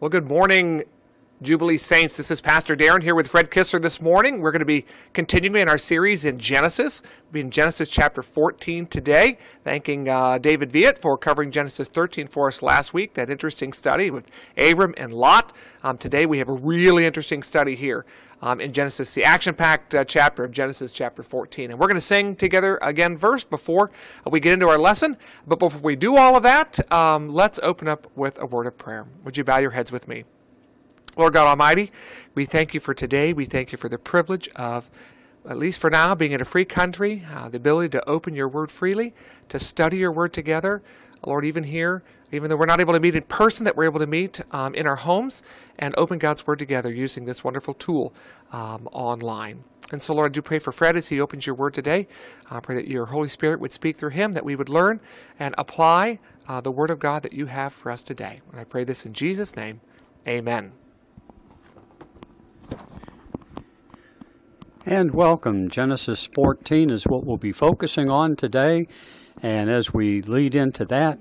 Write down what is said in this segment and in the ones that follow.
Well, good morning, Jubilee Saints. This is Pastor Darren here with Fred Kistler this morning. We're going to be continuing in our series in Genesis. We'll be in Genesis chapter 14 today. Thanking uh, David Viet for covering Genesis 13 for us last week, that interesting study with Abram and Lot. Um, today we have a really interesting study here um, in Genesis, the action packed uh, chapter of Genesis chapter 14. And we're going to sing together again verse before we get into our lesson. But before we do all of that, um, let's open up with a word of prayer. Would you bow your heads with me? Lord God Almighty, we thank you for today. We thank you for the privilege of, at least for now, being in a free country, uh, the ability to open your word freely, to study your word together. Lord, even here, even though we're not able to meet in person, that we're able to meet um, in our homes and open God's word together using this wonderful tool um, online. And so, Lord, I do pray for Fred as he opens your word today. I pray that your Holy Spirit would speak through him, that we would learn and apply uh, the word of God that you have for us today. And I pray this in Jesus' name. Amen. And welcome. Genesis 14 is what we'll be focusing on today. And as we lead into that,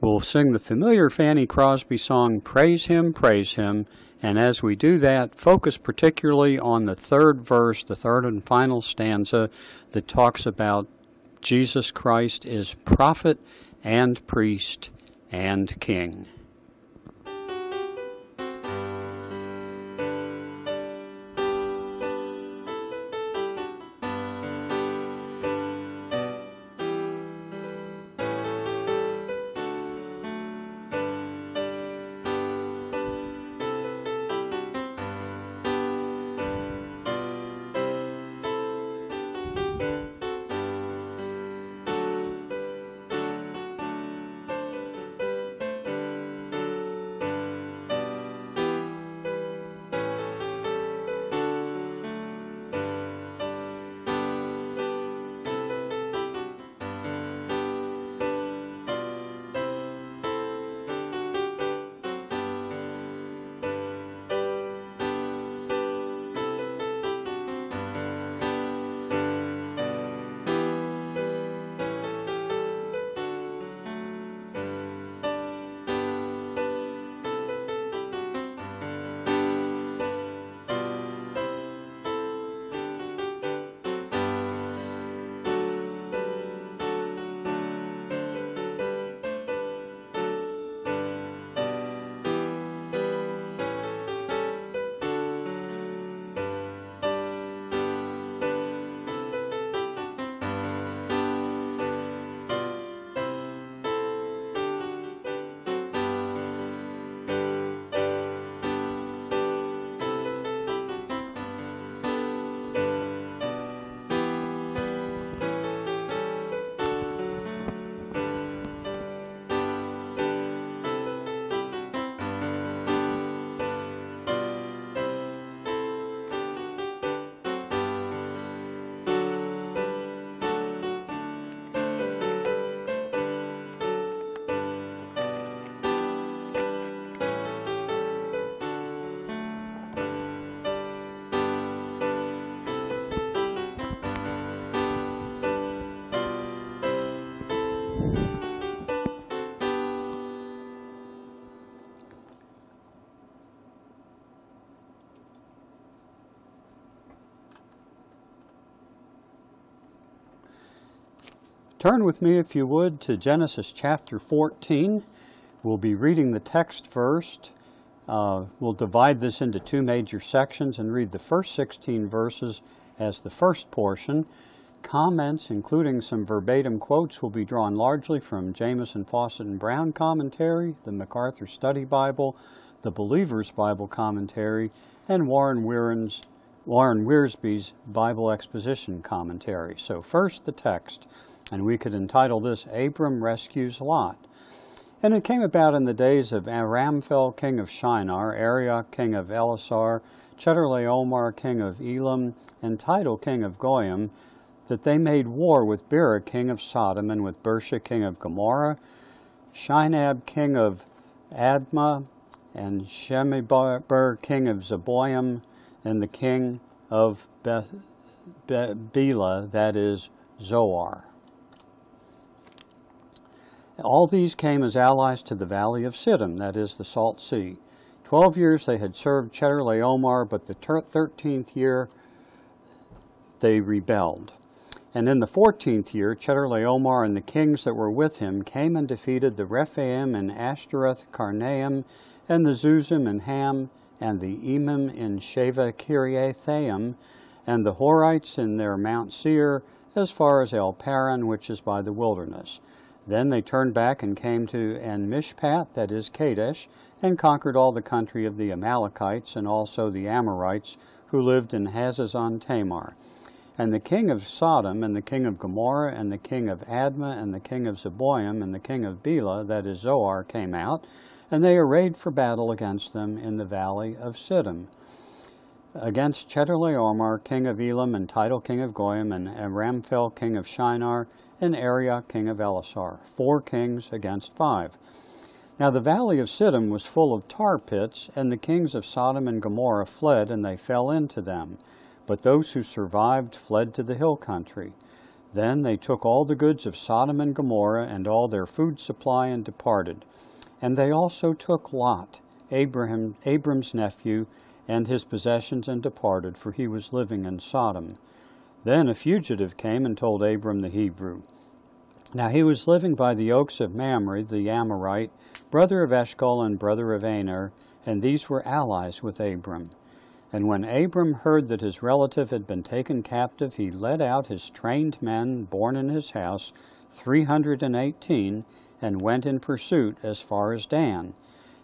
we'll sing the familiar Fanny Crosby song, Praise Him, Praise Him. And as we do that, focus particularly on the third verse, the third and final stanza that talks about Jesus Christ is prophet and priest and king. Turn with me, if you would, to Genesis chapter 14. We'll be reading the text first. Uh, we'll divide this into two major sections and read the first 16 verses as the first portion. Comments, including some verbatim quotes, will be drawn largely from Jamieson, Fausset, and Brown commentary, the MacArthur Study Bible, the Believer's Bible commentary, and Warren Wiersbe's, Warren Bible exposition commentary. So first the text and we could entitle this Abram Rescues Lot. And it came about in the days of Amraphel, king of Shinar, Arioch, king of Ellasar, Chedorlaomer, king of Elam, and Tidal, king of Goyim, that they made war with Bera, king of Sodom, and with Birsha, king of Gomorrah, Shinab, king of Admah, and Shemeber, king of Zeboim, and the king of Beth, Be Bela, that is Zoar. All these came as allies to the valley of Siddim, that is the Salt Sea. Twelve years they had served Chedorlaomer, but the thirteenth year they rebelled. And in the fourteenth year, Chedorlaomer and the kings that were with him came and defeated the Rephaim and Ashtaroth Karnaim, and the Zuzim and Ham, and the Emim in Shaveh Kiriathaim, and the Horites in their Mount Seir, as far as El Paran, which is by the wilderness. Then they turned back and came to En Mishpat, that is Kadesh, and conquered all the country of the Amalekites and also the Amorites who lived in Hazazon Tamar. And the king of Sodom, and the king of Gomorrah, and the king of Admah, and the king of Zeboim, and the king of Bela, that is Zoar, came out, and they arrayed for battle against them in the valley of Siddim. Against Chedorlaomer, king of Elam, and Tidal, king of Goyim, and Amraphel, king of Shinar, and Arioch, king of Ellasar. Four kings against five. Now the valley of Siddim was full of tar pits, and the kings of Sodom and Gomorrah fled, and they fell into them. But those who survived fled to the hill country. Then they took all the goods of Sodom and Gomorrah and all their food supply and departed. And they also took Lot, Abraham, Abram's nephew, and his possessions and departed, for he was living in Sodom. Then a fugitive came and told Abram the Hebrew. Now he was living by the oaks of Mamre, the Amorite, brother of Eshcol and brother of Aner, and these were allies with Abram. And when Abram heard that his relative had been taken captive, he led out his trained men born in his house, three hundred and eighteen, and went in pursuit as far as Dan.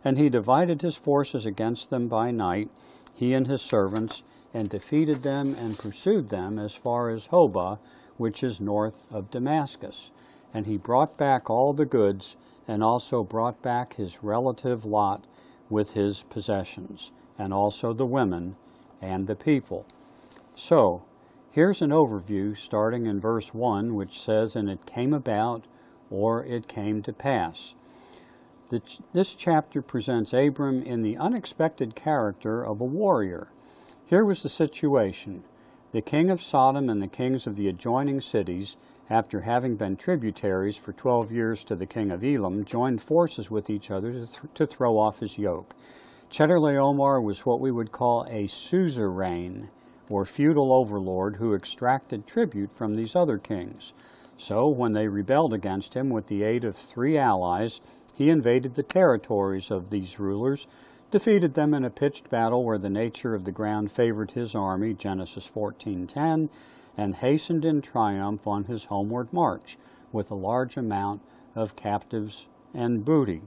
And he divided his forces against them by night, he and his servants, and defeated them and pursued them as far as Hobah, which is north of Damascus. And he brought back all the goods, and also brought back his relative Lot with his possessions and also the women and the people. So, here's an overview starting in verse 1, which says, And it came about, or it came to pass. This chapter presents Abram in the unexpected character of a warrior. Here was the situation. The king of Sodom and the kings of the adjoining cities, after having been tributaries for twelve years to the king of Elam, joined forces with each other to, th to throw off his yoke. Chedorlaomer was what we would call a suzerain, or feudal overlord, who extracted tribute from these other kings. So, when they rebelled against him with the aid of three allies, he invaded the territories of these rulers, defeated them in a pitched battle where the nature of the ground favored his army, Genesis 14:10, and hastened in triumph on his homeward march with a large amount of captives and booty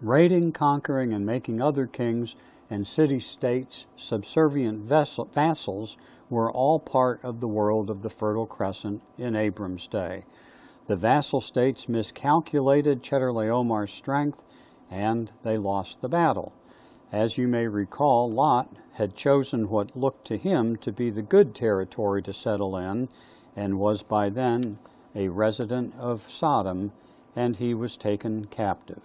raiding, conquering, and making other kings and city states subservient vassals were all part of the world of the Fertile Crescent in Abram's day. The vassal states miscalculated Chedorlaomer's strength and they lost the battle. As you may recall, Lot had chosen what looked to him to be the good territory to settle in and was by then a resident of Sodom, and he was taken captive.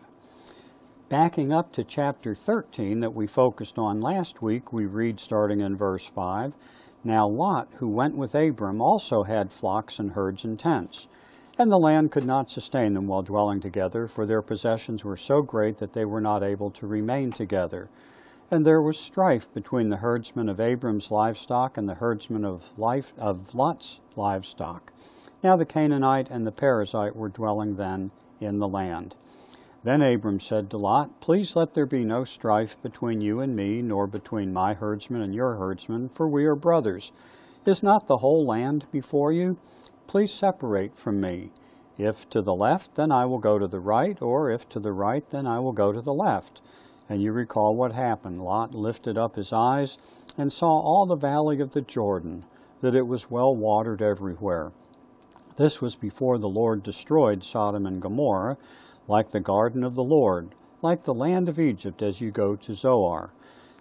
Backing up to chapter 13 that we focused on last week, we read starting in verse 5 Now Lot, who went with Abram, also had flocks and herds and tents. And the land could not sustain them while dwelling together, for their possessions were so great that they were not able to remain together. And there was strife between the herdsmen of Abram's livestock and the herdsmen of, life, of Lot's livestock. Now the Canaanite and the Perizzite were dwelling then in the land. Then Abram said to Lot, Please let there be no strife between you and me, nor between my herdsmen and your herdsmen, for we are brothers. Is not the whole land before you? Please separate from me. If to the left, then I will go to the right, or if to the right, then I will go to the left. And you recall what happened. Lot lifted up his eyes and saw all the valley of the Jordan, that it was well watered everywhere. This was before the Lord destroyed Sodom and Gomorrah like the garden of the Lord, like the land of Egypt as you go to Zoar.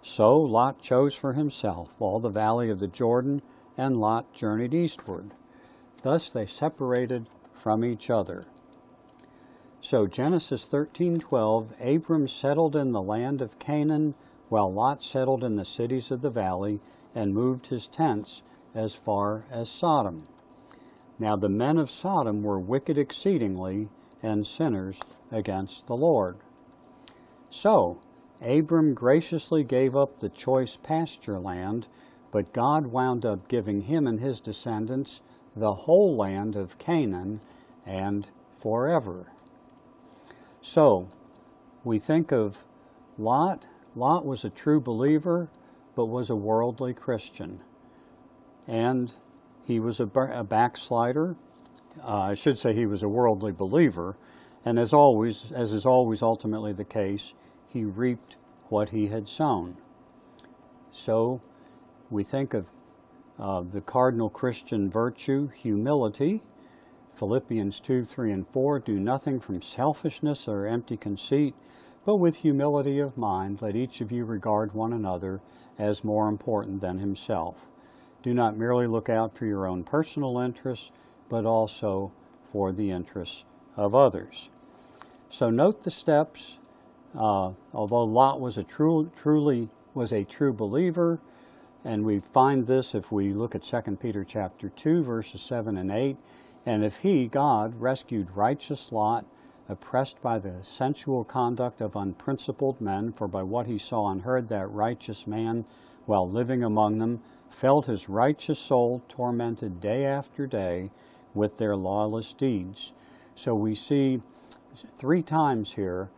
So Lot chose for himself all the valley of the Jordan, and Lot journeyed eastward. Thus they separated from each other. So Genesis 13:12 Abram settled in the land of Canaan while Lot settled in the cities of the valley and moved his tents as far as Sodom. Now the men of Sodom were wicked exceedingly and sinners against the Lord. So, Abram graciously gave up the choice pasture land, but God wound up giving him and his descendants the whole land of Canaan and forever. So, we think of Lot. Lot was a true believer, but was a worldly Christian. And he was a, backslider. Uh, I should say he was a worldly believer. And as always, as is always ultimately the case, he reaped what he had sown. So we think of uh, the cardinal Christian virtue, humility. Philippians 2, 3, and 4 do nothing from selfishness or empty conceit, but with humility of mind let each of you regard one another as more important than himself. Do not merely look out for your own personal interests, but also for the interests of others. So note the steps. Uh, although Lot was a true, truly was a true believer, and we find this if we look at 2 Peter chapter 2, verses 7 and 8. And if he, God, rescued righteous Lot, oppressed by the sensual conduct of unprincipled men, for by what he saw and heard that righteous man, while living among them, felt his righteous soul tormented day after day with their lawless deeds. So we see three times here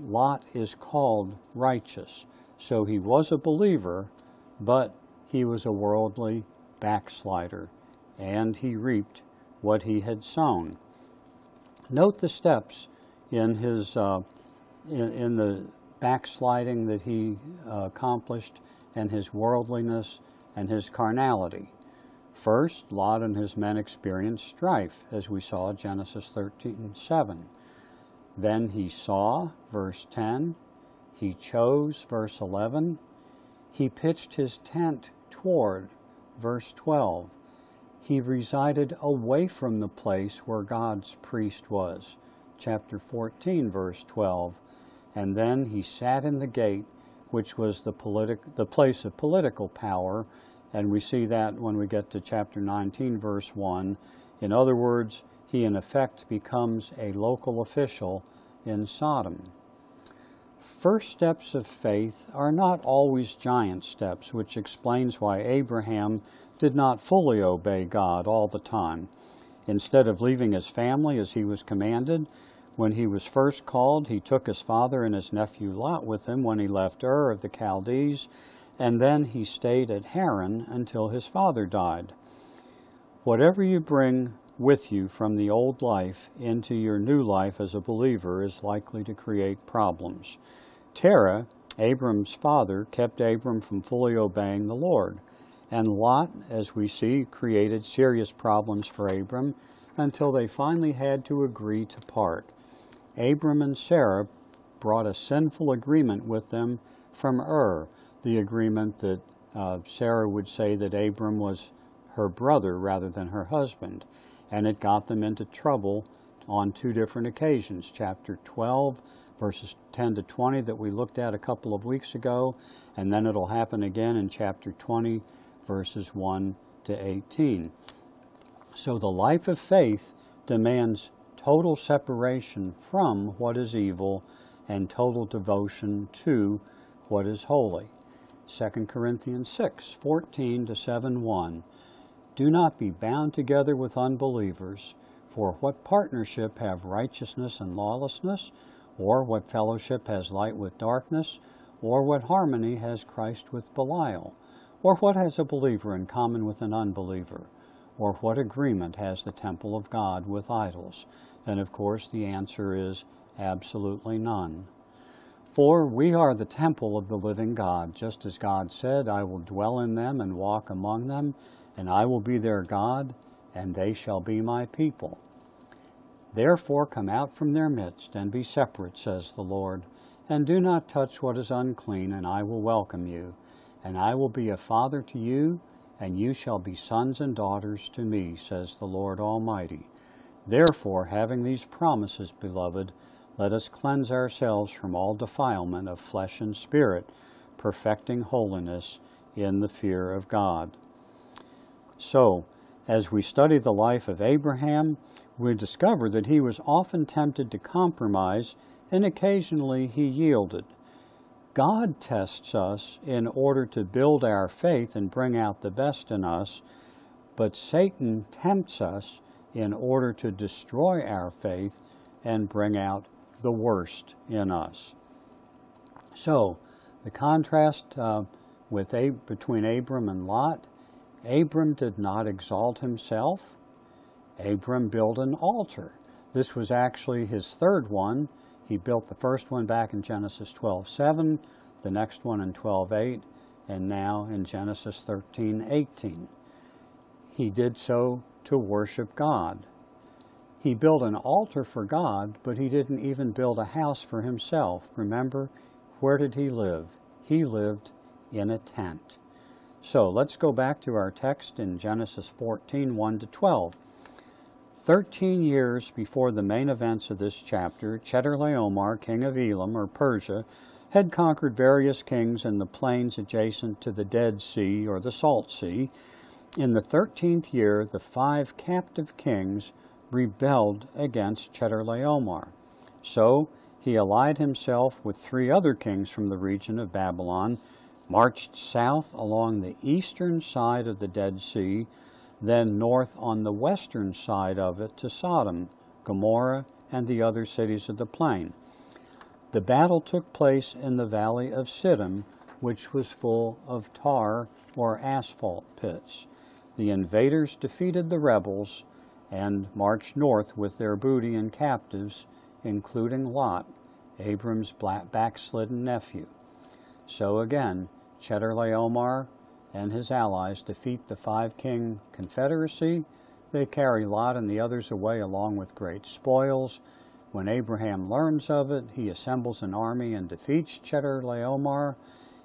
Lot is called righteous. So he was a believer, but he was a worldly backslider, and he reaped what he had sown. Note the steps in his uh, in, in, the backsliding that he uh, accomplished, and his worldliness and his carnality. First, Lot and his men experienced strife, as we saw Genesis 13 7. Then he saw, verse 10. He chose, verse 11. He pitched his tent toward, verse 12. He resided away from the place where God's priest was, chapter 14, verse 12. And then he sat in the gate, which was the, the place of political power, and we see that when we get to chapter 19, verse 1. In other words, he in effect becomes a local official in Sodom first steps of faith are not always giant steps, which explains why Abraham did not fully obey God all the time. Instead of leaving his family as he was commanded, when he was first called, he took his father and his nephew Lot with him when he left Ur of the Chaldees, and then he stayed at Haran until his father died. Whatever you bring with you from the old life into your new life as a believer is likely to create problems. Terah, Abram's father, kept Abram from fully obeying the Lord. And Lot, as we see, created serious problems for Abram until they finally had to agree to part. Abram and Sarah brought a sinful agreement with them from Ur, the agreement that uh, Sarah would say that Abram was her brother rather than her husband. And it got them into trouble on two different occasions. Chapter 12 verses 10 to 20 that we looked at a couple of weeks ago, and then it'll happen again in chapter 20, verses 1 to 18. So the life of faith demands total separation from what is evil and total devotion to what is holy. 2 Corinthians 6, 14 to 7, 1. Do not be bound together with unbelievers, for what partnership have righteousness and lawlessness? Or what fellowship has light with darkness? Or what harmony has Christ with Belial? Or what has a believer in common with an unbeliever? Or what agreement has the temple of God with idols? And of course, the answer is absolutely none. For we are the temple of the living God, just as God said, I will dwell in them and walk among them, and I will be their God, and they shall be my people. Therefore come out from their midst, and be separate, says the Lord, and do not touch what is unclean, and I will welcome you. And I will be a father to you, and you shall be sons and daughters to me, says the Lord Almighty. Therefore, having these promises, beloved, let us cleanse ourselves from all defilement of flesh and spirit, perfecting holiness in the fear of God. So, as we study the life of Abraham, we discover that he was often tempted to compromise and occasionally he yielded. God tests us in order to build our faith and bring out the best in us, but Satan tempts us in order to destroy our faith and bring out the worst in us. So, the contrast uh, with between Abram and Lot Abram did not exalt himself. Abram built an altar. This was actually his third one. He built the first one back in Genesis 12:7, the next one in 12:8, and now in Genesis 13:18. He did so to worship God. He built an altar for God, but he didn't even build a house for himself. Remember, where did he live? He lived in a tent. So let's go back to our text in Genesis 14 1 to 12. Thirteen years before the main events of this chapter, Chedorlaomer, king of Elam, or Persia, had conquered various kings in the plains adjacent to the Dead Sea or the Salt Sea. In the thirteenth year, the five captive kings rebelled against Chedorlaomer. So he allied himself with three other kings from the region of Babylon marched south along the eastern side of the Dead Sea, then north on the western side of it to Sodom, Gomorrah, and the other cities of the plain. The battle took place in the valley of Siddim, which was full of tar or asphalt pits. The invaders defeated the rebels and marched north with their booty and captives, including Lot, Abram's backslidden nephew. So again, Chedorlaomer and his allies defeat the five king confederacy. They carry Lot and the others away along with great spoils. When Abraham learns of it, he assembles an army and defeats Chedorlaomer.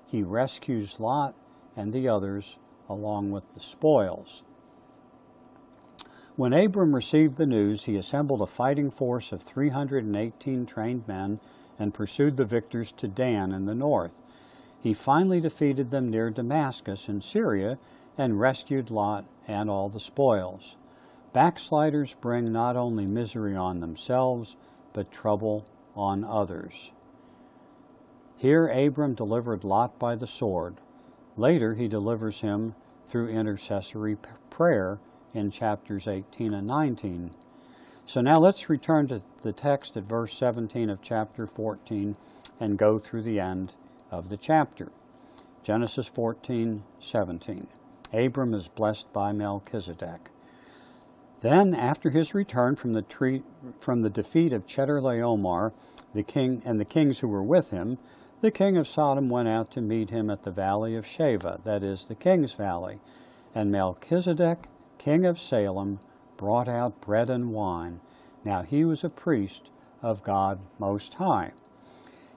He rescues Lot and the others along with the spoils. When Abram received the news, he assembled a fighting force of 318 trained men and pursued the victors to Dan in the north. He finally defeated them near Damascus in Syria and rescued Lot and all the spoils. Backsliders bring not only misery on themselves, but trouble on others. Here Abram delivered Lot by the sword. Later he delivers him through intercessory prayer in chapters 18 and 19. So now let's return to the text at verse 17 of chapter 14 and go through the end of the chapter. Genesis 14, 17. Abram is blessed by Melchizedek. Then, after his return from the, tree, from the defeat of Chedorlaomer, the king and the kings who were with him, the king of Sodom went out to meet him at the valley of Shaveh, that is, the king's valley. And Melchizedek, king of Salem, brought out bread and wine. Now he was a priest of God Most High.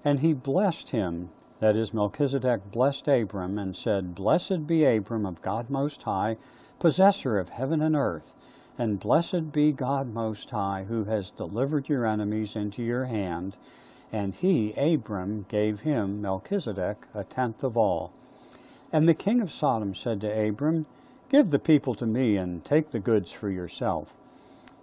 And he blessed him that is, Melchizedek blessed Abram and said, Blessed be Abram of God Most High, possessor of heaven and earth, and blessed be God Most High, who has delivered your enemies into your hand. And he, Abram, gave him, Melchizedek, a tenth of all. And the king of Sodom said to Abram, Give the people to me, and take the goods for yourself.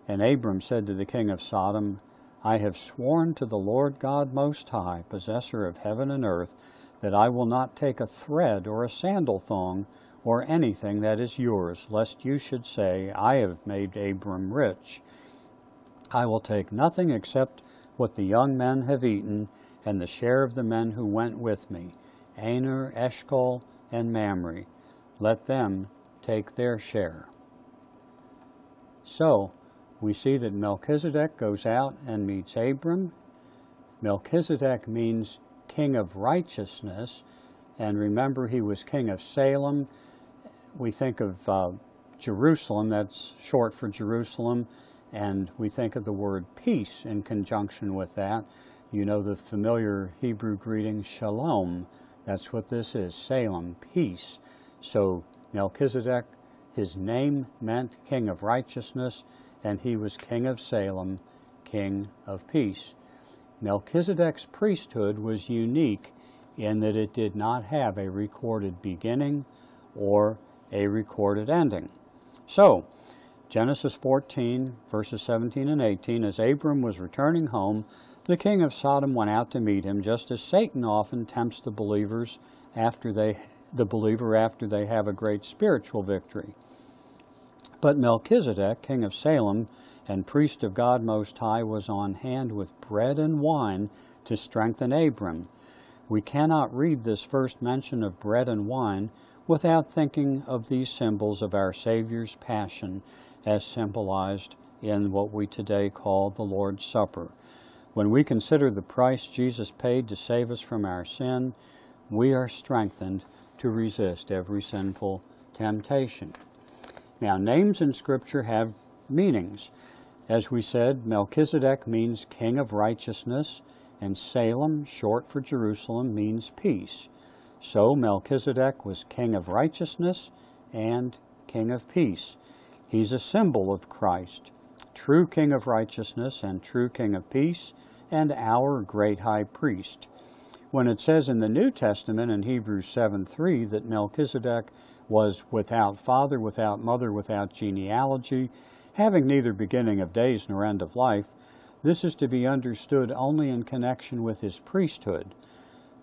And Abram said to the king of Sodom, I have sworn to the Lord God Most High, possessor of heaven and earth, that I will not take a thread or a sandal thong or anything that is yours, lest you should say, I have made Abram rich. I will take nothing except what the young men have eaten, and the share of the men who went with me, Aner, Eshcol, and Mamre. Let them take their share. So, we see that Melchizedek goes out and meets Abram. Melchizedek means king of righteousness, and remember he was king of Salem. We think of uh, Jerusalem, that's short for Jerusalem, and we think of the word peace in conjunction with that. You know the familiar Hebrew greeting, shalom. That's what this is, Salem, peace. So Melchizedek, his name meant king of righteousness, and he was king of Salem, king of peace. Melchizedek's priesthood was unique in that it did not have a recorded beginning or a recorded ending. So, Genesis 14, verses 17 and 18, as Abram was returning home, The king of Sodom went out to meet him, just as Satan often tempts the believers after they the believer after they have a great spiritual victory. But Melchizedek, king of Salem and priest of God Most High, was on hand with bread and wine to strengthen Abram. We cannot read this first mention of bread and wine without thinking of these symbols of our Savior's passion as symbolized in what we today call the Lord's Supper. When we consider the price Jesus paid to save us from our sin, we are strengthened to resist every sinful temptation. Now, names in Scripture have meanings. As we said, Melchizedek means king of righteousness, and Salem, short for Jerusalem, means peace. So Melchizedek was king of righteousness and king of peace. He's a symbol of Christ, true king of righteousness and true king of peace, and our great high priest. When it says in the New Testament in Hebrews 7 3 that Melchizedek was without father, without mother, without genealogy, having neither beginning of days nor end of life, this is to be understood only in connection with his priesthood.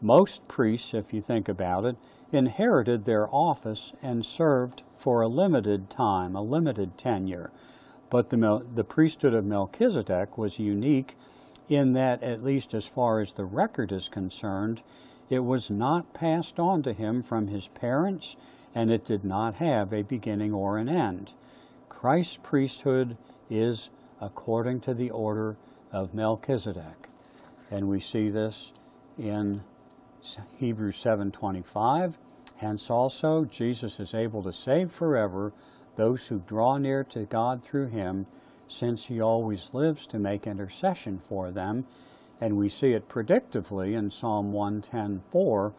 Most priests, if you think about it, inherited their office and served for a limited time, a limited tenure. But the, the priesthood of Melchizedek was unique in that, at least as far as the record is concerned, it was not passed on to him from his parents and it did not have a beginning or an end. Christ's priesthood is according to the order of Melchizedek. And we see this in Hebrews 7:25. Hence also Jesus is able to save forever those who draw near to God through him, since he always lives to make intercession for them. And we see it predictively in Psalm 110:4,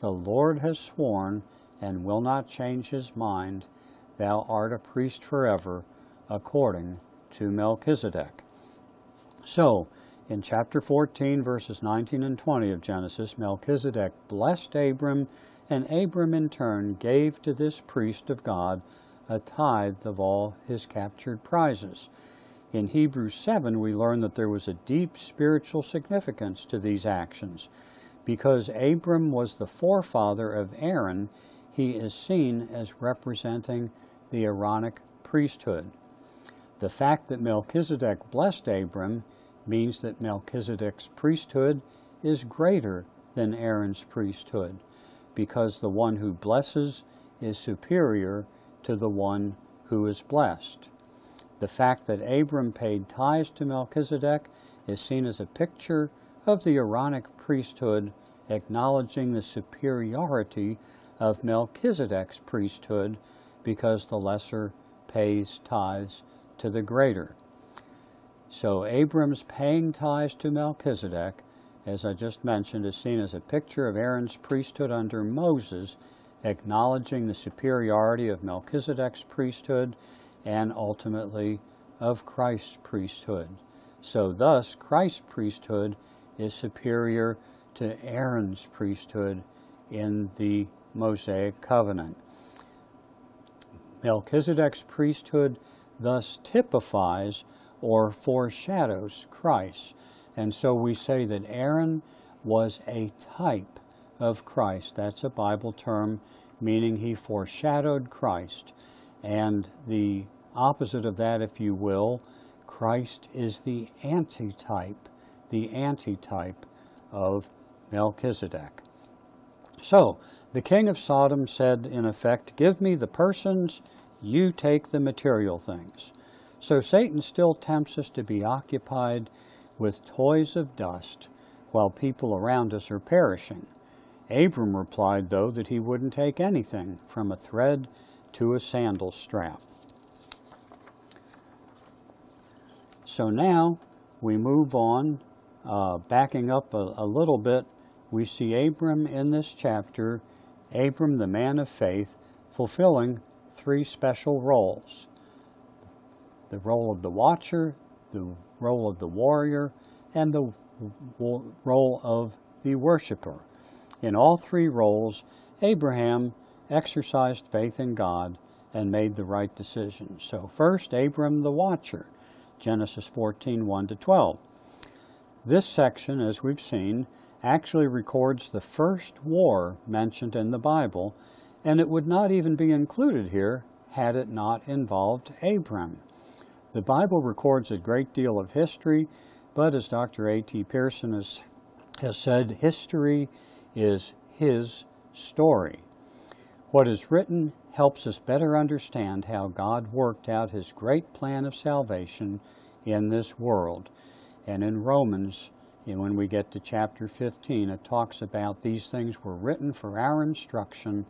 the Lord has sworn and will not change his mind. Thou art a priest forever, according to Melchizedek. So, in chapter 14, verses 19 and 20 of Genesis, Melchizedek blessed Abram, and Abram in turn gave to this priest of God a tithe of all his captured prizes. In Hebrews 7, we learn that there was a deep spiritual significance to these actions. Because Abram was the forefather of Aaron, he is seen as representing the Aaronic priesthood. The fact that Melchizedek blessed Abram means that Melchizedek's priesthood is greater than Aaron's priesthood, because the one who blesses is superior to the one who is blessed. The fact that Abram paid tithes to Melchizedek is seen as a picture of the Aaronic priesthood, acknowledging the superiority of Melchizedek's priesthood because the lesser pays tithes to the greater. So Abram's paying tithes to Melchizedek, as I just mentioned, is seen as a picture of Aaron's priesthood under Moses, acknowledging the superiority of Melchizedek's priesthood and ultimately of Christ's priesthood. So thus, Christ's priesthood is superior to Aaron's priesthood in the Mosaic covenant. Melchizedek's priesthood thus typifies or foreshadows Christ. And so we say that Aaron was a type of Christ. That's a Bible term meaning he foreshadowed Christ. And the opposite of that, if you will, Christ is the antitype, the antitype of Melchizedek. So, the king of Sodom said, in effect, Give me the persons, you take the material things. So Satan still tempts us to be occupied with toys of dust while people around us are perishing. Abram replied, though, that he wouldn't take anything from a thread to a sandal strap. So now we move on, uh, backing up a, a little bit. We see Abram in this chapter Abram, the man of faith, fulfilling three special roles the role of the watcher, the role of the warrior, and the role of the worshiper. In all three roles, Abraham exercised faith in God and made the right decisions. So, first, Abram the watcher, Genesis 14 1 to 12. This section, as we've seen, actually records the first war mentioned in the Bible, and it would not even be included here had it not involved Abram. The Bible records a great deal of history, but as Dr. A.T. Pierson has, has said, history is his story. What is written helps us better understand how God worked out his great plan of salvation in this world. And in Romans, when we get to chapter 15, it talks about these things were written for our instruction.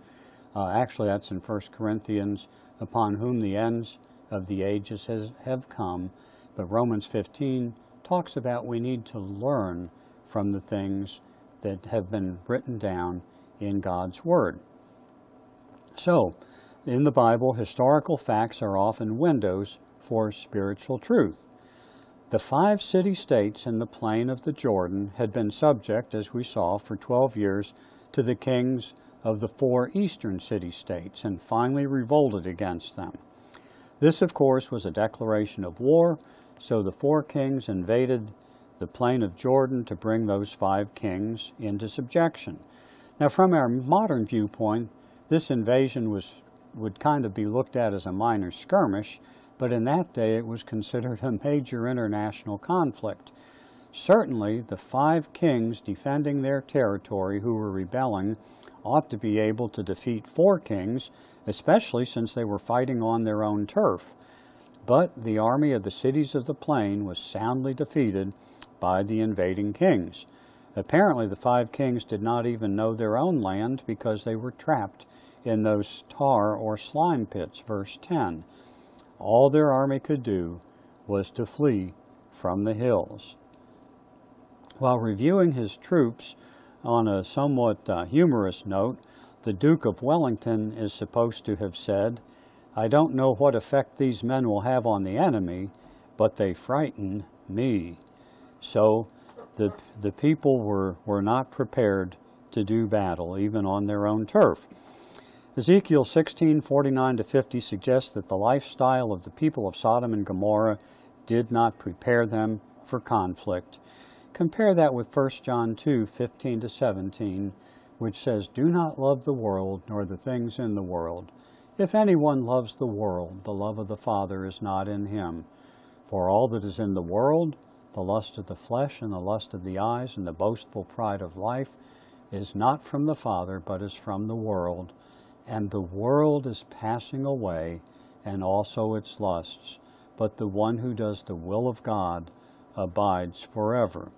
Uh, actually, that's in 1 Corinthians, upon whom the ends of the ages has, have come. But Romans 15 talks about we need to learn from the things that have been written down in God's Word. So, in the Bible, historical facts are often windows for spiritual truth. The five city states in the plain of the Jordan had been subject, as we saw, for 12 years to the kings of the four eastern city states and finally revolted against them. This, of course, was a declaration of war, so the four kings invaded the plain of Jordan to bring those five kings into subjection. Now, from our modern viewpoint, this invasion was, would kind of be looked at as a minor skirmish, but in that day it was considered a major international conflict. Certainly, the five kings defending their territory who were rebelling ought to be able to defeat four kings, especially since they were fighting on their own turf. But the army of the cities of the plain was soundly defeated by the invading kings. Apparently, the five kings did not even know their own land because they were trapped in those tar or slime pits, verse 10. All their army could do was to flee from the hills. While reviewing his troops on a somewhat uh, humorous note, the Duke of Wellington is supposed to have said, I don't know what effect these men will have on the enemy, but they frighten me. So the, the people were, were not prepared to do battle, even on their own turf. Ezekiel 16:49 to 50 suggests that the lifestyle of the people of Sodom and Gomorrah did not prepare them for conflict. Compare that with 1 John 2:15 to 17, which says, "Do not love the world nor the things in the world. If anyone loves the world, the love of the Father is not in him. For all that is in the world, the lust of the flesh and the lust of the eyes and the boastful pride of life is not from the Father, but is from the world. And the world is passing away, and also its lusts. But the one who does the will of God abides forever.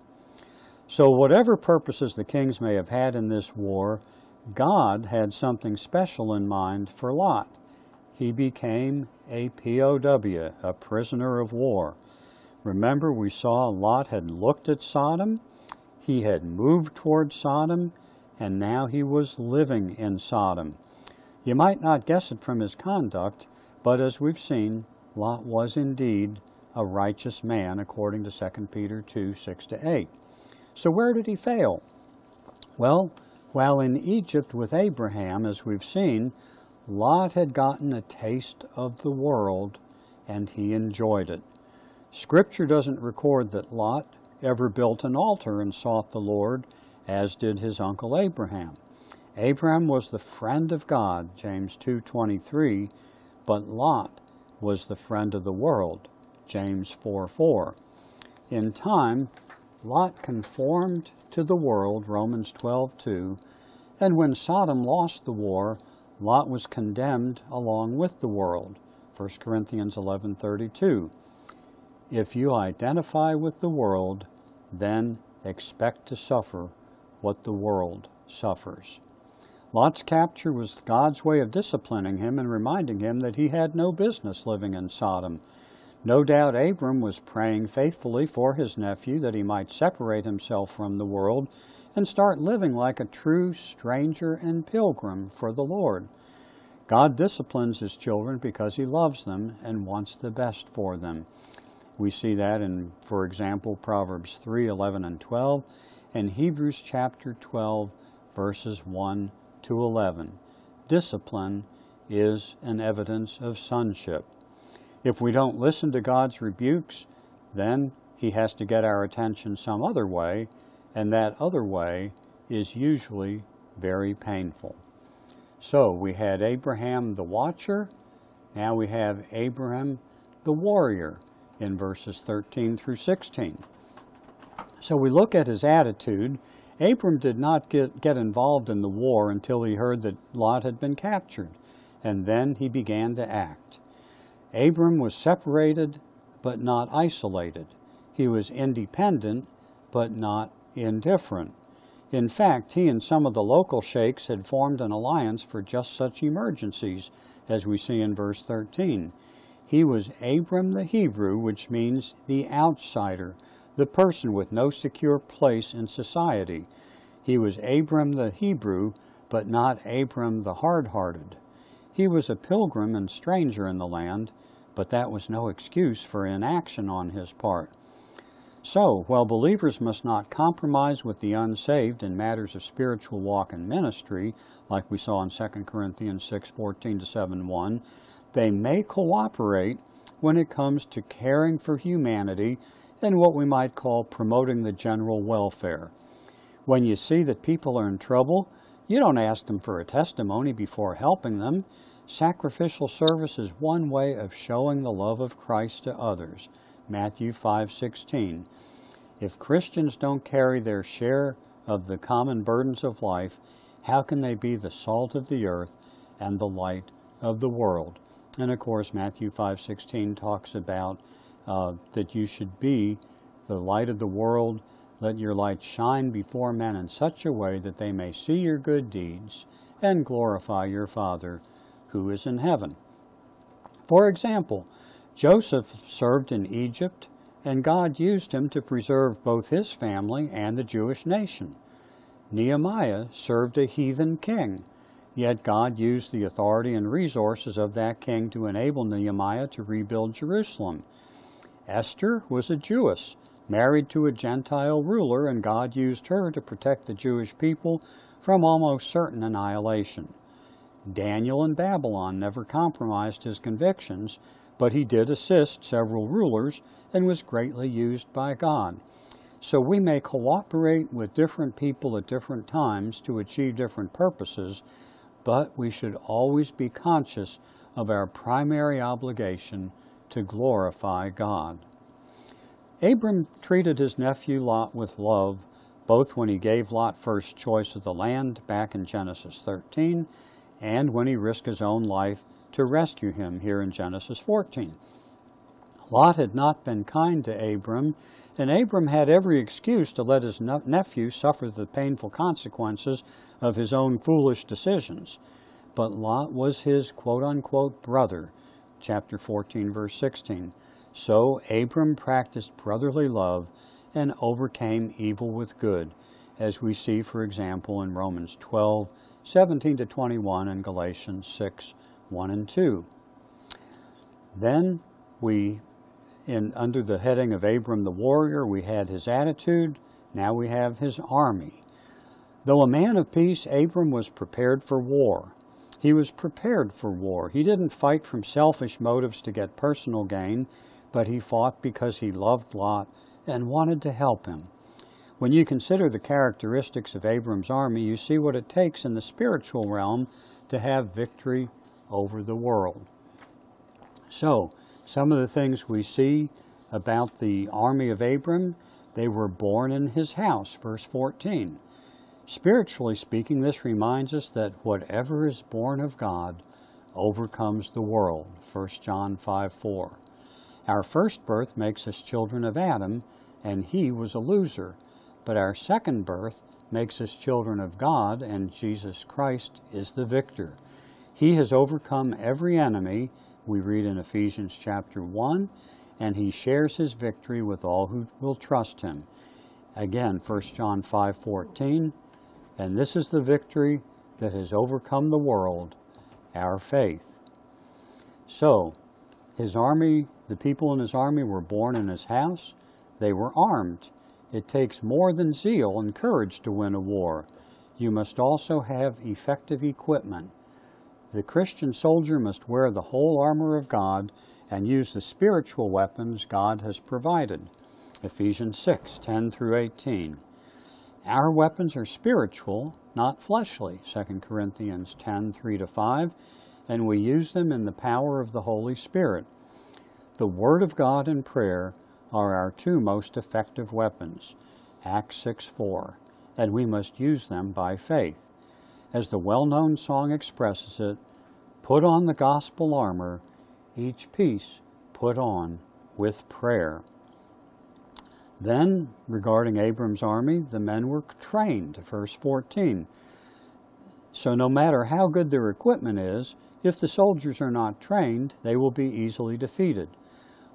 So, whatever purposes the kings may have had in this war, God had something special in mind for Lot. He became a POW, a prisoner of war. Remember, we saw Lot had looked at Sodom, he had moved toward Sodom, and now he was living in Sodom. You might not guess it from his conduct, but as we've seen, Lot was indeed a righteous man, according to 2 Peter 2 6 to 8. So, where did he fail? Well, while in Egypt with Abraham, as we've seen, Lot had gotten a taste of the world and he enjoyed it. Scripture doesn't record that Lot ever built an altar and sought the Lord, as did his uncle Abraham. Abraham was the friend of God, James 2:23, but Lot was the friend of the world, James 4:4. In time, Lot conformed to the world, Romans 12:2, and when Sodom lost the war, Lot was condemned along with the world, 1 Corinthians 11:32. If you identify with the world, then expect to suffer what the world suffers. Lot's capture was God's way of disciplining him and reminding him that he had no business living in Sodom. No doubt Abram was praying faithfully for his nephew that he might separate himself from the world and start living like a true stranger and pilgrim for the Lord. God disciplines his children because he loves them and wants the best for them. We see that in, for example, Proverbs 3 11 and 12, and Hebrews chapter 12, verses 1 to 11. Discipline is an evidence of sonship. If we don't listen to God's rebukes, then he has to get our attention some other way, and that other way is usually very painful. So we had Abraham the watcher, now we have Abraham the warrior in verses 13 through 16. So we look at his attitude. Abram did not get, get involved in the war until he heard that Lot had been captured, and then he began to act. Abram was separated but not isolated. He was independent but not indifferent. In fact, he and some of the local sheikhs had formed an alliance for just such emergencies, as we see in verse 13. He was Abram the Hebrew, which means the outsider, the person with no secure place in society. He was Abram the Hebrew, but not Abram the hard hearted. He was a pilgrim and stranger in the land, but that was no excuse for inaction on his part. So, while believers must not compromise with the unsaved in matters of spiritual walk and ministry, like we saw in 2 Corinthians 6 14 to 7 1, they may cooperate when it comes to caring for humanity and what we might call promoting the general welfare. When you see that people are in trouble, you don't ask them for a testimony before helping them. Sacrificial service is one way of showing the love of Christ to others. Matthew 5:16. If Christians don't carry their share of the common burdens of life, how can they be the salt of the earth and the light of the world? And of course, Matthew 5:16 talks about uh, that you should be the light of the world. Let your light shine before men in such a way that they may see your good deeds and glorify your Father who is in heaven. For example, Joseph served in Egypt, and God used him to preserve both his family and the Jewish nation. Nehemiah served a heathen king, yet God used the authority and resources of that king to enable Nehemiah to rebuild Jerusalem. Esther was a Jewess, married to a Gentile ruler, and God used her to protect the Jewish people from almost certain annihilation. Daniel in Babylon never compromised his convictions, but he did assist several rulers and was greatly used by God. So we may cooperate with different people at different times to achieve different purposes, but we should always be conscious of our primary obligation to glorify God. Abram treated his nephew Lot with love, both when he gave Lot first choice of the land back in Genesis 13 and when he risked his own life to rescue him here in Genesis 14. Lot had not been kind to Abram, and Abram had every excuse to let his nephew suffer the painful consequences of his own foolish decisions. But Lot was his quote unquote brother, chapter 14, verse 16. So Abram practiced brotherly love and overcame evil with good, as we see, for example, in Romans 12, 17 to 21 and Galatians 6, 1 and 2. Then we, in under the heading of Abram the warrior, we had his attitude. Now we have his army. Though a man of peace, Abram was prepared for war. He was prepared for war. He didn't fight from selfish motives to get personal gain, but he fought because he loved Lot and wanted to help him. When you consider the characteristics of Abram's army, you see what it takes in the spiritual realm to have victory over the world. So, some of the things we see about the army of Abram, they were born in his house, verse 14. Spiritually speaking, this reminds us that whatever is born of God overcomes the world, 1 John 5 4. Our first birth makes us children of Adam, and he was a loser. But our second birth makes us children of God, and Jesus Christ is the victor. He has overcome every enemy, we read in Ephesians chapter 1, and he shares his victory with all who will trust him. Again, 1 John 5:14, and this is the victory that has overcome the world, our faith. So, his army, the people in his army were born in his house. They were armed. It takes more than zeal and courage to win a war. You must also have effective equipment. The Christian soldier must wear the whole armor of God and use the spiritual weapons God has provided. Ephesians 6 10 through 18. Our weapons are spiritual, not fleshly, 2 Corinthians 10 3 to 5, and we use them in the power of the Holy Spirit. The Word of God and prayer are our two most effective weapons, Acts 6 4, and we must use them by faith. As the well known song expresses it, put on the gospel armor, each piece put on with prayer. Then, regarding Abram's army, the men were trained, verse 14. So, no matter how good their equipment is, if the soldiers are not trained, they will be easily defeated.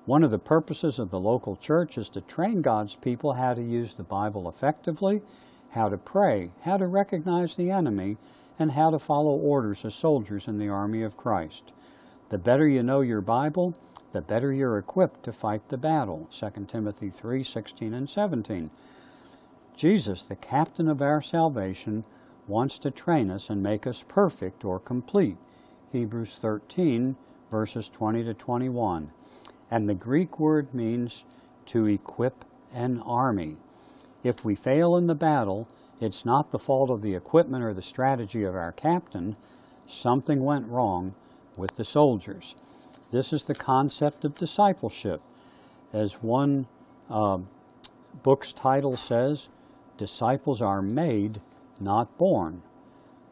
One of the purposes of the local church is to train God's people how to use the Bible effectively, how to pray, how to recognize the enemy, and how to follow orders as soldiers in the army of Christ. The better you know your Bible, the better you're equipped to fight the battle. 2 Timothy 3 16 and 17. Jesus, the captain of our salvation, wants to train us and make us perfect or complete. Hebrews 13, verses 20 to 21. And the Greek word means to equip an army. If we fail in the battle, it's not the fault of the equipment or the strategy of our captain. Something went wrong with the soldiers. This is the concept of discipleship. As one uh, book's title says, disciples are made, not born.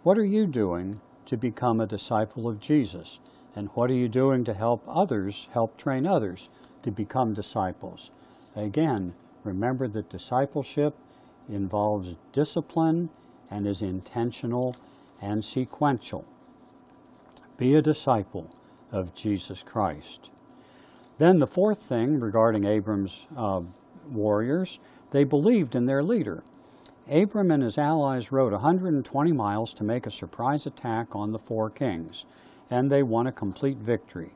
What are you doing to become a disciple of Jesus? And what are you doing to help others, help train others to become disciples? Again, remember that discipleship involves discipline and is intentional and sequential. Be a disciple of Jesus Christ. Then the fourth thing regarding Abram's uh, warriors, they believed in their leader. Abram and his allies rode 120 miles to make a surprise attack on the four kings, and they won a complete victory.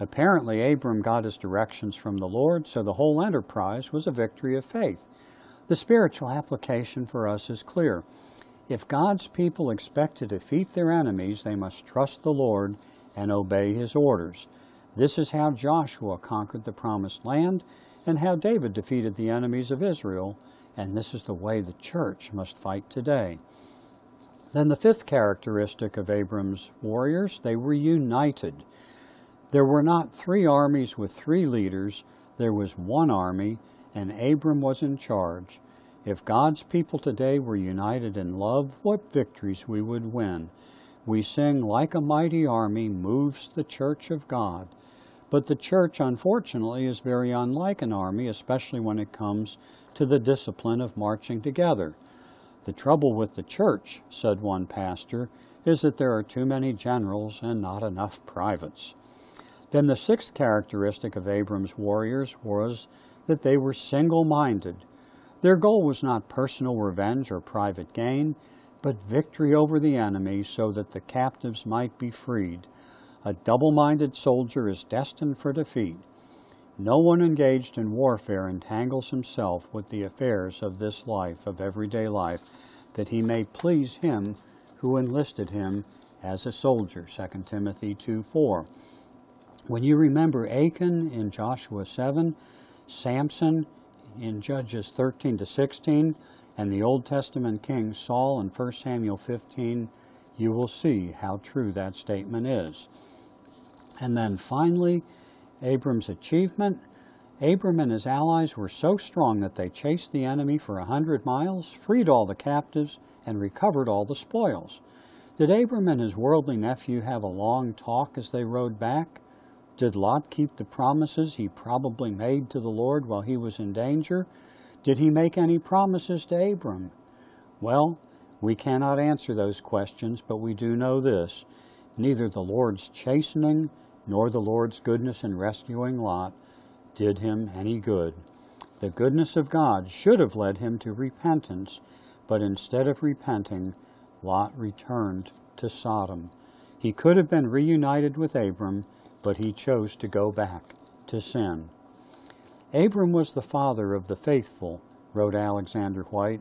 Apparently, Abram got his directions from the Lord, so the whole enterprise was a victory of faith. The spiritual application for us is clear. If God's people expect to defeat their enemies, they must trust the Lord and obey his orders. This is how Joshua conquered the promised land and how David defeated the enemies of Israel, and this is the way the church must fight today. Then the fifth characteristic of Abram's warriors, they were united. There were not three armies with three leaders, there was one army, and Abram was in charge. If God's people today were united in love, what victories we would win we sing, Like a Mighty Army Moves the Church of God. But the church, unfortunately, is very unlike an army, especially when it comes to the discipline of marching together. The trouble with the church, said one pastor, is that there are too many generals and not enough privates. Then the sixth characteristic of Abram's warriors was that they were single minded. Their goal was not personal revenge or private gain, but victory over the enemy so that the captives might be freed. A double minded soldier is destined for defeat. No one engaged in warfare entangles himself with the affairs of this life, of everyday life, that he may please him who enlisted him as a soldier. 2 Timothy 2 4. When you remember Achan in Joshua 7, Samson in Judges 13 to 16, and the Old Testament king Saul in 1 Samuel 15, you will see how true that statement is. And then finally, Abram's achievement. Abram and his allies were so strong that they chased the enemy for a hundred miles, freed all the captives, and recovered all the spoils. Did Abram and his worldly nephew have a long talk as they rode back? Did Lot keep the promises he probably made to the Lord while he was in danger? Did he make any promises to Abram? Well, we cannot answer those questions, but we do know this neither the Lord's chastening nor the Lord's goodness in rescuing Lot did him any good. The goodness of God should have led him to repentance, but instead of repenting, Lot returned to Sodom. He could have been reunited with Abram, but he chose to go back to sin. Abram was the father of the faithful, wrote Alexander Whyte,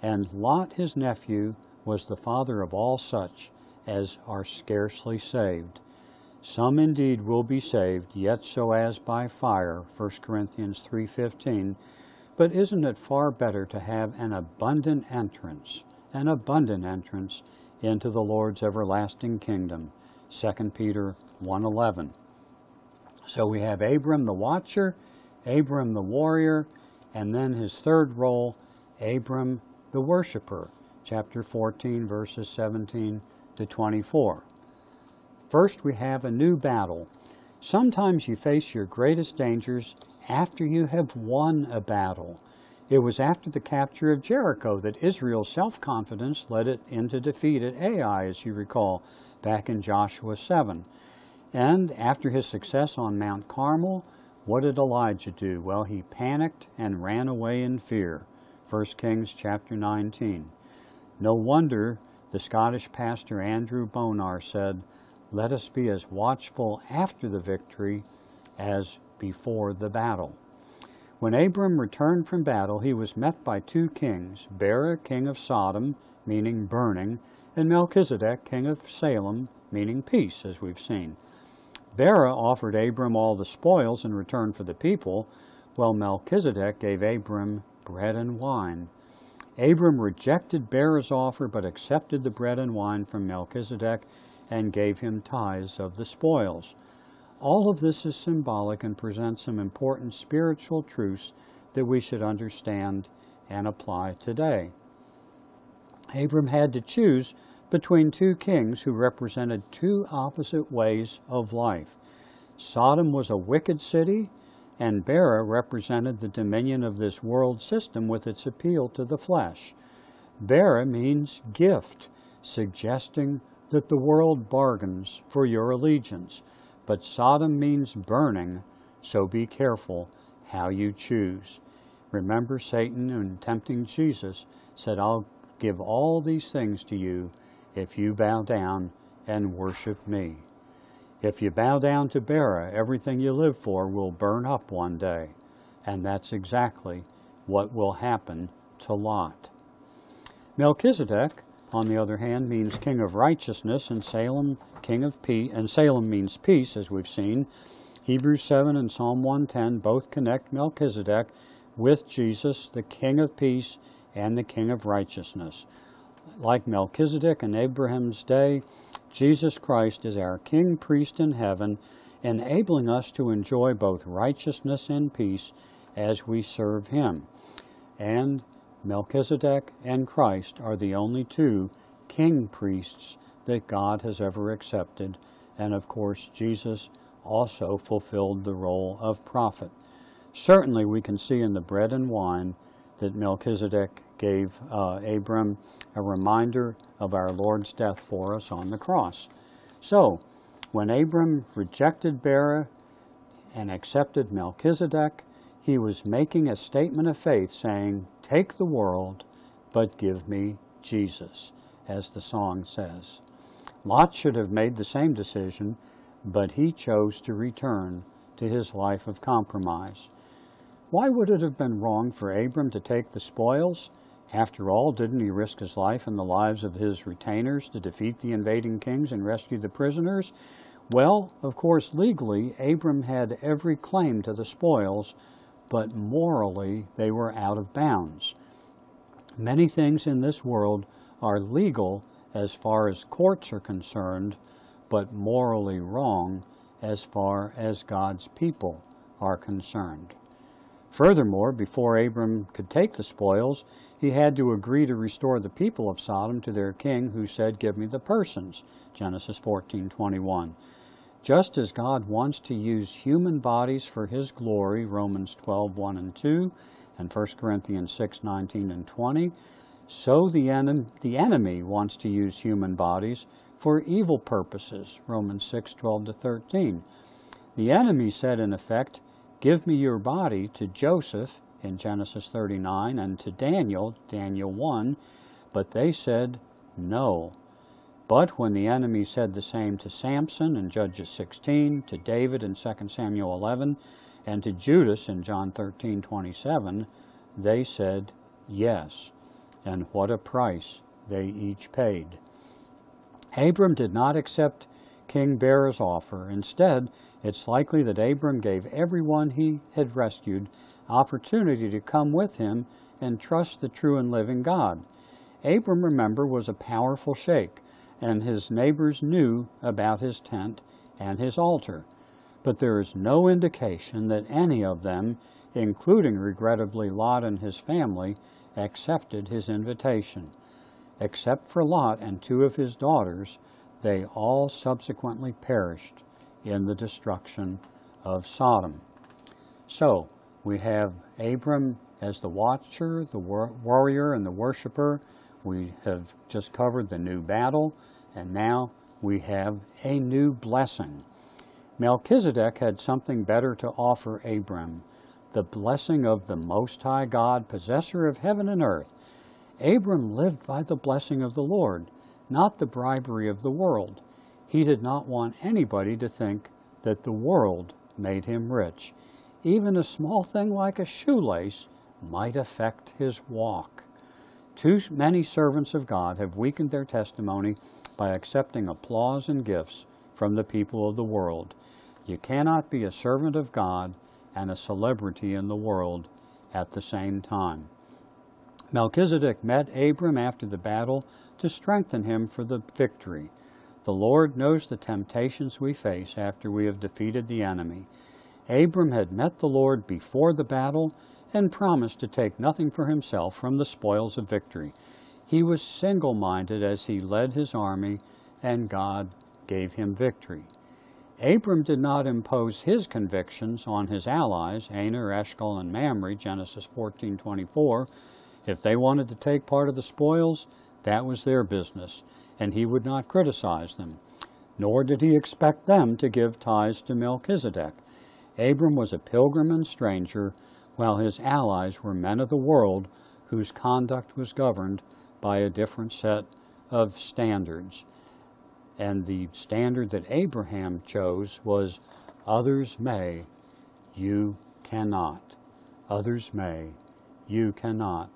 and Lot, his nephew, was the father of all such as are scarcely saved. Some indeed will be saved, yet so as by fire, 1 Corinthians 3.15, But isn't it far better to have an abundant entrance, an abundant entrance into the Lord's everlasting kingdom? 2 Peter 1:11. So we have Abram the watcher, Abram the warrior, and then his third role, Abram the worshiper, chapter 14 verses 17 to 24. First, we have a new battle. Sometimes you face your greatest dangers after you have won a battle. It was after the capture of Jericho that Israel's self confidence led it into defeat at Ai, as you recall, back in Joshua 7. And after his success on Mount Carmel, what did Elijah do? Well, he panicked and ran away in fear. 1 Kings chapter 19. No wonder the Scottish pastor Andrew Bonar said, Let us be as watchful after the victory as before the battle. When Abram returned from battle, he was met by two kings Bera, king of Sodom, meaning burning, and Melchizedek, king of Salem, meaning peace, as we've seen. Bera offered Abram all the spoils in return for the people, while Melchizedek gave Abram bread and wine. Abram rejected Bera's offer but accepted the bread and wine from Melchizedek and gave him tithes of the spoils. All of this is symbolic and presents some important spiritual truths that we should understand and apply today. Abram had to choose between two kings who represented two opposite ways of life. Sodom was a wicked city, and Bera represented the dominion of this world system with its appeal to the flesh. Bera means gift, suggesting that the world bargains for your allegiance, but Sodom means burning, so be careful how you choose. Remember, Satan, in tempting Jesus, said, I'll give all these things to you if you bow down and worship me. If you bow down to Bera, everything you live for will burn up one day. And that's exactly what will happen to Lot. Melchizedek, on the other hand, means king of righteousness, and Salem, king of peace, and Salem means peace, as we've seen. Hebrews 7 and Psalm 110 both connect Melchizedek with Jesus, the king of peace and the king of righteousness like Melchizedek in Abraham's day, Jesus Christ is our King Priest in heaven, enabling us to enjoy both righteousness and peace as we serve Him. And Melchizedek and Christ are the only two king priests that God has ever accepted. And of course, Jesus also fulfilled the role of prophet. Certainly, we can see in the bread and wine that Melchizedek gave uh, Abram a reminder of our Lord's death for us on the cross. So, when Abram rejected Bera and accepted Melchizedek, he was making a statement of faith saying, Take the world, but give me Jesus, as the song says. Lot should have made the same decision, but he chose to return to his life of compromise. Why would it have been wrong for Abram to take the spoils? After all, didn't he risk his life and the lives of his retainers to defeat the invading kings and rescue the prisoners? Well, of course, legally, Abram had every claim to the spoils, but morally, they were out of bounds. Many things in this world are legal as far as courts are concerned, but morally wrong as far as God's people are concerned. Furthermore, before Abram could take the spoils, he had to agree to restore the people of Sodom to their king who said, Give me the persons. Genesis 14:21. Just as God wants to use human bodies for his glory, Romans 12:1 and 2, and 1 Corinthians 6:19 and 20, so the, en- the enemy wants to use human bodies for evil purposes, Romans 6:12 to 13. The enemy said in effect, Give me your body to Joseph in Genesis 39 and to Daniel, Daniel 1, but they said no. But when the enemy said the same to Samson in Judges 16, to David in 2 Samuel 11, and to Judas in John 13, 27, they said yes. And what a price they each paid. Abram did not accept King Bera's offer. Instead, it's likely that Abram gave everyone he had rescued opportunity to come with him and trust the true and living God. Abram, remember, was a powerful sheik, and his neighbors knew about his tent and his altar. But there is no indication that any of them, including regrettably Lot and his family, accepted his invitation. Except for Lot and two of his daughters, they all subsequently perished in the destruction of Sodom. So, we have Abram as the watcher, the warrior, and the worshiper. We have just covered the new battle, and now we have a new blessing. Melchizedek had something better to offer Abram the blessing of the Most High God, possessor of heaven and earth. Abram lived by the blessing of the Lord, not the bribery of the world. He did not want anybody to think that the world made him rich. Even a small thing like a shoelace might affect his walk. Too many servants of God have weakened their testimony by accepting applause and gifts from the people of the world. You cannot be a servant of God and a celebrity in the world at the same time. Melchizedek met Abram after the battle to strengthen him for the victory. The Lord knows the temptations we face after we have defeated the enemy. Abram had met the Lord before the battle and promised to take nothing for himself from the spoils of victory. He was single minded as he led his army, and God gave him victory. Abram did not impose his convictions on his allies, Aner, Eshcol, and Mamre, Genesis 14:24. If they wanted to take part of the spoils, that was their business and he would not criticize them. Nor did he expect them to give tithes to Melchizedek. Abram was a pilgrim and stranger, while his allies were men of the world whose conduct was governed by a different set of standards. And the standard that Abraham chose was others may, you cannot. Others may, you cannot.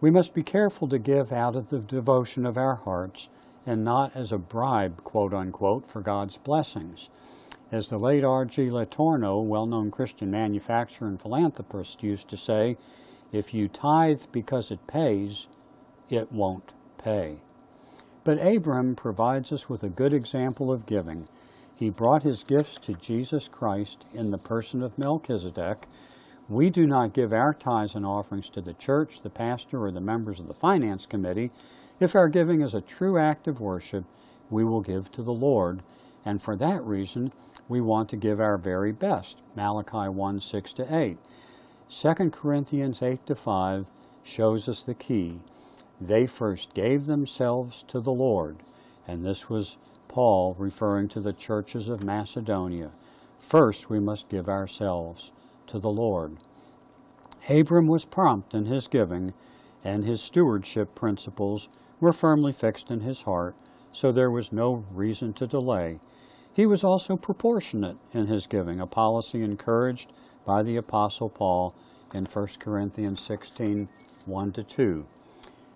We must be careful to give out of the devotion of our hearts and not as a bribe, quote unquote, for God's blessings. As the late R.G. LeTourneau, well known Christian manufacturer and philanthropist, used to say, if you tithe because it pays, it won't pay. But Abram provides us with a good example of giving. He brought his gifts to Jesus Christ in the person of Melchizedek, we do not give our tithes and offerings to the church, the pastor, or the members of the finance committee. If our giving is a true act of worship, we will give to the Lord, and for that reason, we want to give our very best. Malachi 1 6 to 8. 2 Corinthians 8 to 5 shows us the key. They first gave themselves to the Lord, and this was Paul referring to the churches of Macedonia. First, we must give ourselves to the Lord. Abram was prompt in his giving, and his stewardship principles were firmly fixed in his heart, so there was no reason to delay. He was also proportionate in his giving, a policy encouraged by the Apostle Paul in 1 Corinthians 16 1 to 2.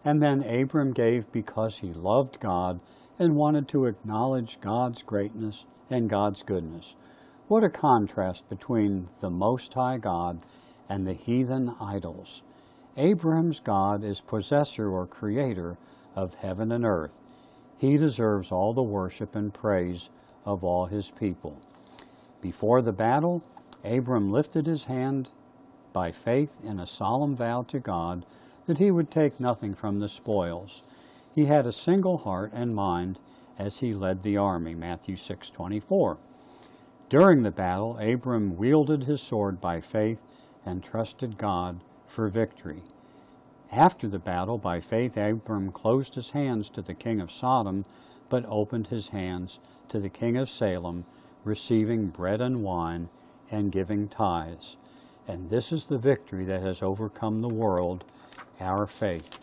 And then Abram gave because he loved God and wanted to acknowledge God's greatness and God's goodness. What a contrast between the Most High God and the heathen idols. Abraham's God is possessor or creator of heaven and earth. He deserves all the worship and praise of all his people. Before the battle, Abram lifted his hand by faith in a solemn vow to God that he would take nothing from the spoils. He had a single heart and mind as he led the army, Matthew 6:24. During the battle, Abram wielded his sword by faith and trusted God for victory. After the battle, by faith, Abram closed his hands to the king of Sodom, but opened his hands to the king of Salem, receiving bread and wine and giving tithes. And this is the victory that has overcome the world, our faith.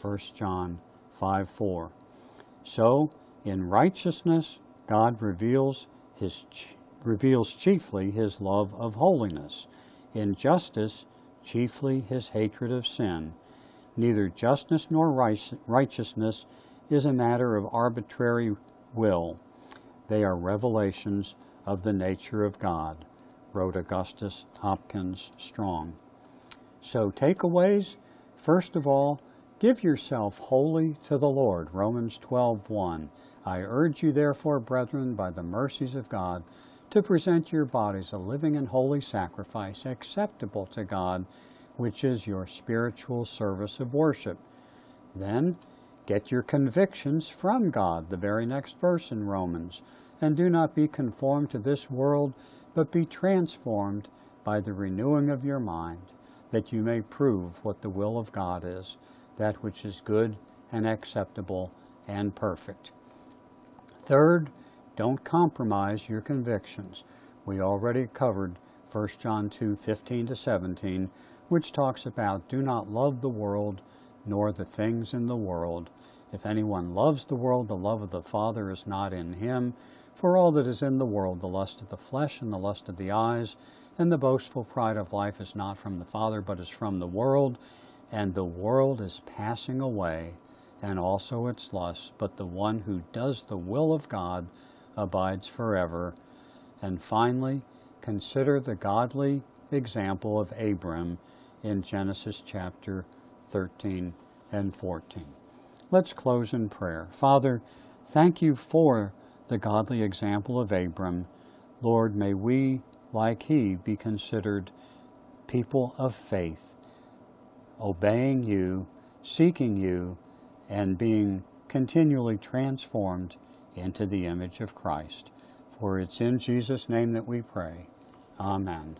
1 John 5 4. So, in righteousness, God reveals his reveals chiefly his love of holiness, in justice, chiefly his hatred of sin. Neither justice nor righteousness is a matter of arbitrary will. They are revelations of the nature of God, wrote Augustus Hopkins Strong. So, takeaways first of all, give yourself wholly to the Lord. Romans 12:1. I urge you, therefore, brethren, by the mercies of God, to present your bodies a living and holy sacrifice, acceptable to God, which is your spiritual service of worship. Then, get your convictions from God, the very next verse in Romans, and do not be conformed to this world, but be transformed by the renewing of your mind, that you may prove what the will of God is, that which is good and acceptable and perfect. Third, don't compromise your convictions. We already covered 1 John 2 15 to 17, which talks about do not love the world nor the things in the world. If anyone loves the world, the love of the Father is not in him. For all that is in the world, the lust of the flesh and the lust of the eyes, and the boastful pride of life is not from the Father, but is from the world. And the world is passing away, and also its lusts, but the one who does the will of God abides forever. And finally, consider the godly example of Abram in Genesis chapter 13 and 14. Let's close in prayer. Father, thank you for the godly example of Abram. Lord, may we, like he, be considered people of faith, obeying you, seeking you, and being continually transformed into the image of Christ. For it's in Jesus' name that we pray. Amen.